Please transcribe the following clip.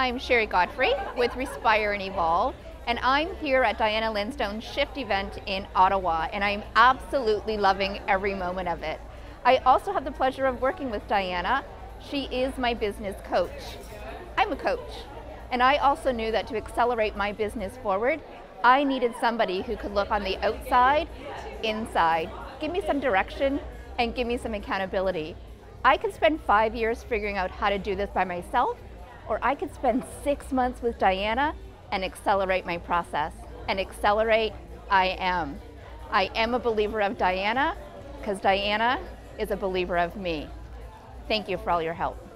I'm Sheri Godfrey with Respire and Evolve, and I'm here at Diana Lidstone's Shift event in Ottawa, and I'm absolutely loving every moment of it. I also have the pleasure of working with Diana. She is my business coach. I'm a coach, and I also knew that to accelerate my business forward, I needed somebody who could look on the outside, inside, give me some direction, and give me some accountability. I could spend five years figuring out how to do this by myself, or I could spend six months with Diana and accelerate my process. And accelerate, I am. I am a believer of Diana because Diana is a believer of me. Thank you for all your help.